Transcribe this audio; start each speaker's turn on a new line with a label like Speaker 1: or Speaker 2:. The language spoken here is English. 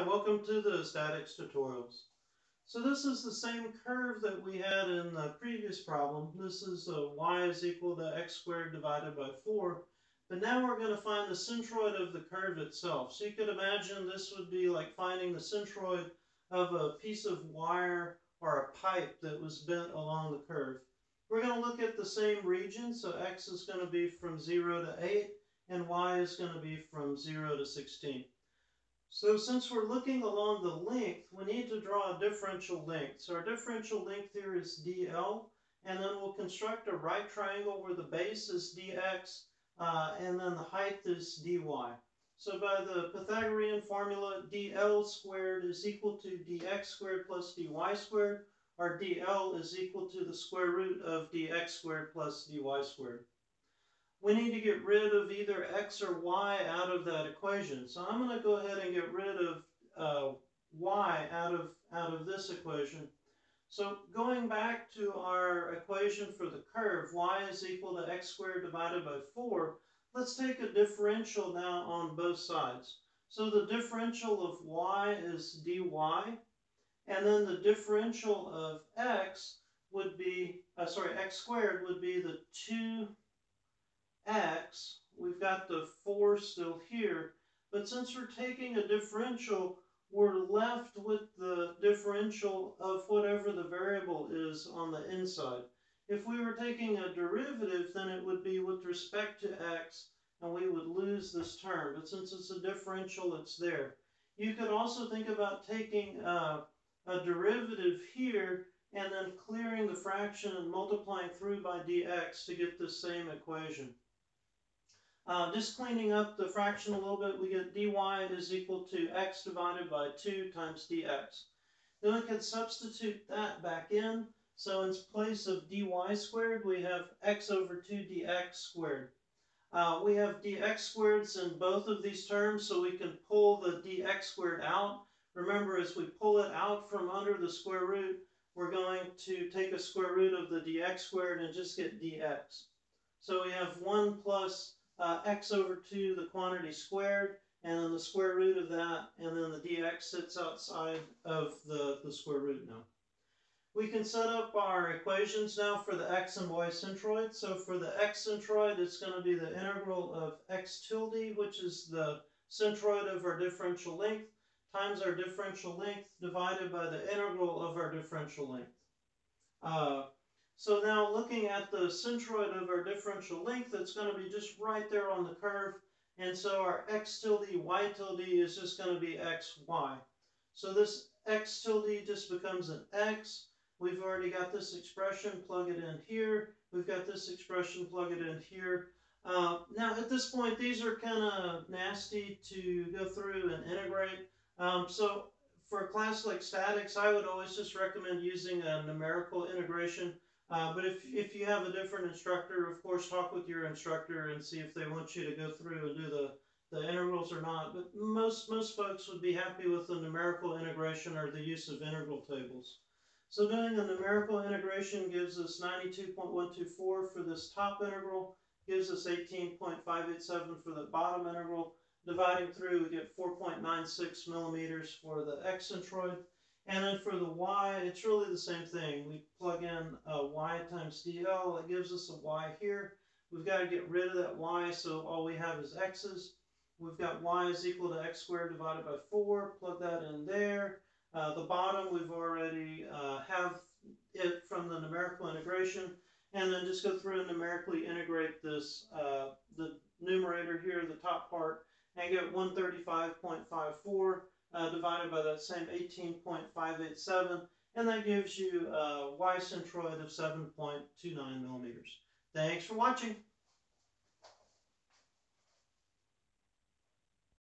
Speaker 1: Hi, welcome to the statics tutorials. So this is the same curve that we had in the previous problem. This is uh, y is equal to x squared divided by 4. But now we're going to find the centroid of the curve itself. So you could imagine this would be like finding the centroid of a piece of wire or a pipe that was bent along the curve. We're going to look at the same region. So x is going to be from 0 to 8 and y is going to be from 0 to 16. So since we're looking along the length, we need to draw a differential length. So our differential length here is dl, and then we'll construct a right triangle where the base is dx, uh, and then the height is dy. So by the Pythagorean formula, dl squared is equal to dx squared plus dy squared, or dl is equal to the square root of dx squared plus dy squared we need to get rid of either x or y out of that equation. So I'm going to go ahead and get rid of uh, y out of, out of this equation. So going back to our equation for the curve, y is equal to x squared divided by 4, let's take a differential now on both sides. So the differential of y is dy, and then the differential of x would be, uh, sorry, x squared would be the 2 x, got the 4 still here, but since we're taking a differential, we're left with the differential of whatever the variable is on the inside. If we were taking a derivative, then it would be with respect to x, and we would lose this term. But since it's a differential, it's there. You could also think about taking uh, a derivative here and then clearing the fraction and multiplying through by dx to get the same equation. Uh, just cleaning up the fraction a little bit, we get dy is equal to x divided by 2 times dx. Then we can substitute that back in. So in place of dy squared, we have x over 2 dx squared. Uh, we have dx squareds in both of these terms, so we can pull the dx squared out. Remember, as we pull it out from under the square root, we're going to take a square root of the dx squared and just get dx. So we have 1 plus uh, x over 2, the quantity squared, and then the square root of that, and then the dx sits outside of the, the square root now. We can set up our equations now for the x and y centroid. So for the x centroid, it's going to be the integral of x tilde, which is the centroid of our differential length, times our differential length divided by the integral of our differential length. Uh, so now looking at the centroid of our differential length, it's going to be just right there on the curve. And so our x tilde, y tilde is just going to be x, y. So this x tilde just becomes an x. We've already got this expression, plug it in here. We've got this expression, plug it in here. Uh, now at this point, these are kind of nasty to go through and integrate. Um, so for a class like statics, I would always just recommend using a numerical integration. Uh, but if, if you have a different instructor, of course, talk with your instructor and see if they want you to go through and do the, the integrals or not. But most, most folks would be happy with the numerical integration or the use of integral tables. So doing the numerical integration gives us 92.124 for this top integral, gives us 18.587 for the bottom integral. Dividing through, we get 4.96 millimeters for the centroid. And then for the y, it's really the same thing. We plug in y times dl. It gives us a y here. We've got to get rid of that y, so all we have is x's. We've got y is equal to x squared divided by 4. Plug that in there. Uh, the bottom, we've already uh, have it from the numerical integration. And then just go through and numerically integrate this, uh, the numerator here, the top part, and get 135.54 uh, divided by that same 18.587, and that gives you a y centroid of 7.29 millimeters. Thanks for watching.